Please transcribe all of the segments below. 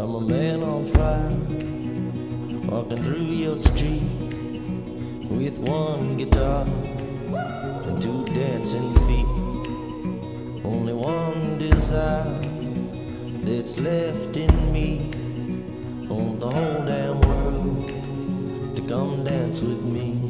I'm a man on fire, walking through your street with one guitar and two dancing feet. Only one desire that's left in me on the whole damn world to come dance with me.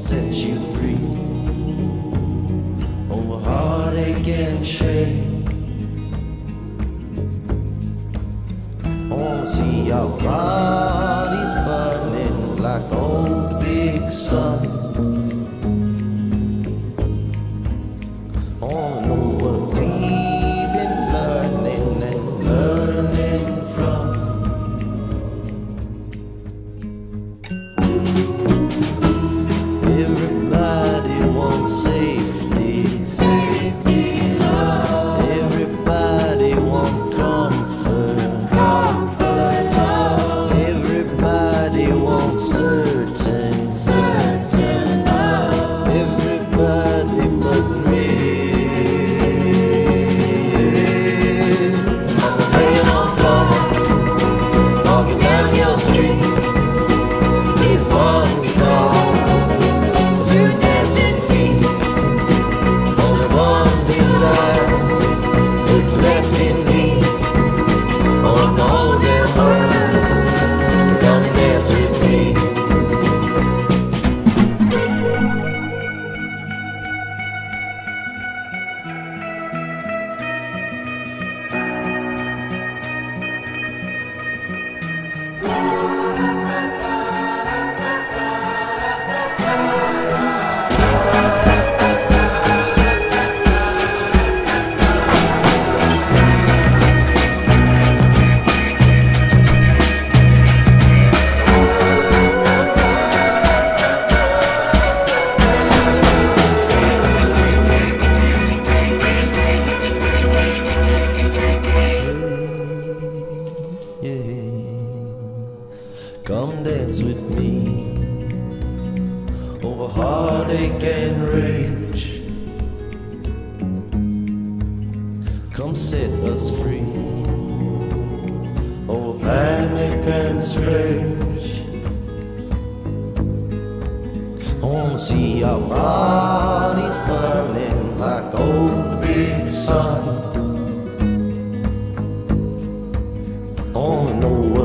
Set you free oh, over heartache and shame. I wanna see your bodies burning like old big sun. heartache and rage. Come set us free. Oh, panic and rage. I wanna see our bodies burning like old big sun. I wanna know